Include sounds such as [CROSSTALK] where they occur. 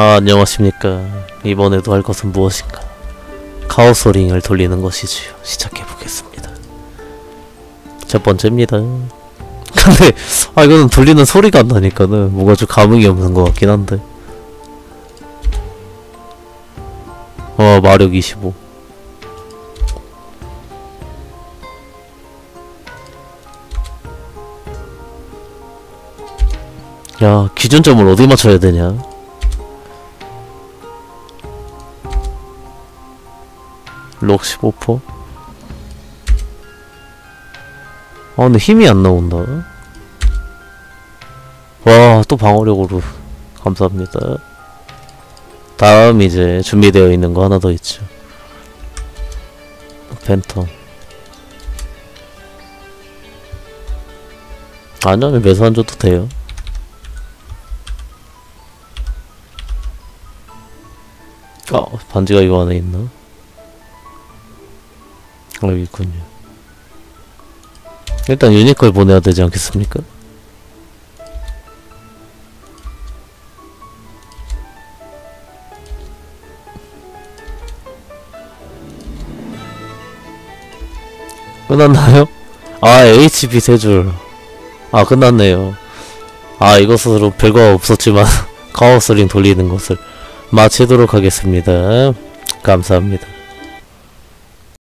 아, 안녕하십니까. 이번에도 할 것은 무엇인가? 카오스 링을 돌리는 것이지요. 시작해보겠습니다. 첫 번째입니다. [LAUGHS] 근데, 아, 이거는 돌리는 소리가 안 나니까는 뭔가 좀 감흥이 없는 것 같긴 한데. 어, 마력 25. 야, 기준점을 어디 맞춰야 되냐? 록 15%? 아 근데 힘이 안 나온다. 와 또 방어력으로 감사합니다. 다음 이제 준비되어 있는 거 하나 더 있죠. 팬텀. 아니면 매수 안 줘도 돼요. 아 반지가 이거 안에 있나? 아, 여기 있군요. 일단 유니컬 보내야 되지 않겠습니까? 끝났나요? 아, HB 세 줄. 아, 끝났네요. 아, 이것으로 별거 없었지만, [LAUGHS] 카오스링 돌리는 것을 마치도록 하겠습니다. 감사합니다.